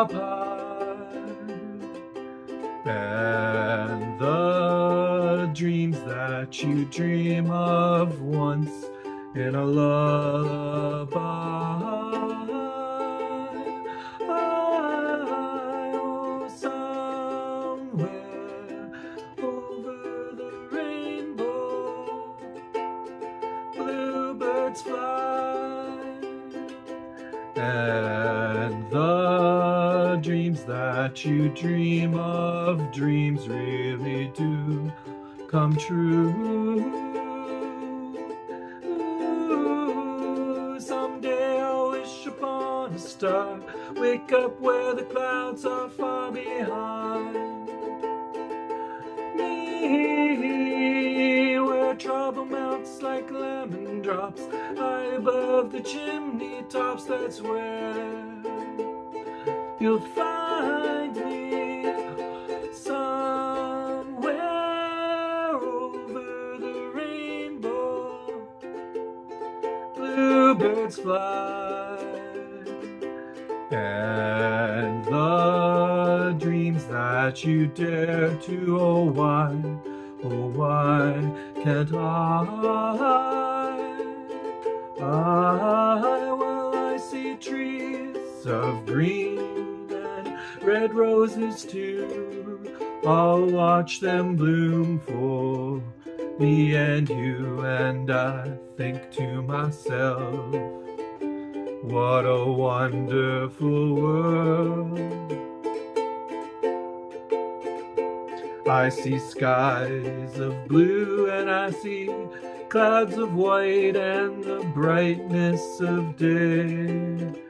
And the dreams that you dream of once in a lullaby. Oh, somewhere over the rainbow, bluebirds fly, and the dreams that you dream of, dreams really do come true. Someday I'll wish upon a star, wake up where the clouds are far behind me, where trouble melts like lemon drops high above the chimney tops. That's where you'll find me somewhere over the rainbow. Bluebirds fly, and the dreams that you dare to. Oh, why, oh, why can't I? I, well, I see trees of green red roses too. I'll watch them bloom for me and you, and I think to myself, what a wonderful world. I see skies of blue and I see clouds of white and the brightness of day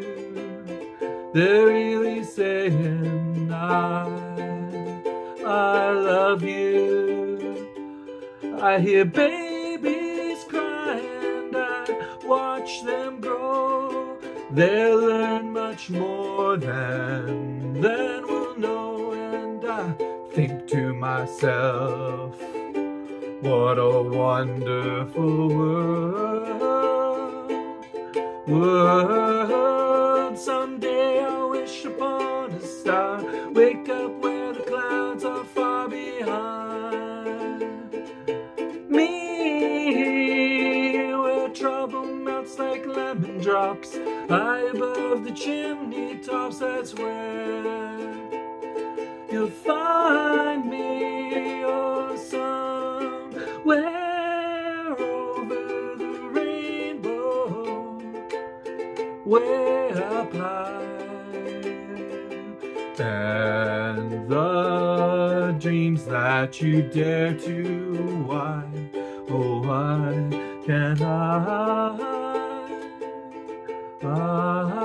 They're really saying, I, I love you. I hear babies cry and I watch them grow. They'll learn much more than, than we'll know. And I think to myself, what a wonderful world. World, someday wish upon a star. Wake up where the clouds are far behind me. Where trouble melts like lemon drops high above the chimney tops. That's where you'll find me. Oh, somewhere over the rainbow, way up high. And the dreams that you dare to, why, oh, why can't I? I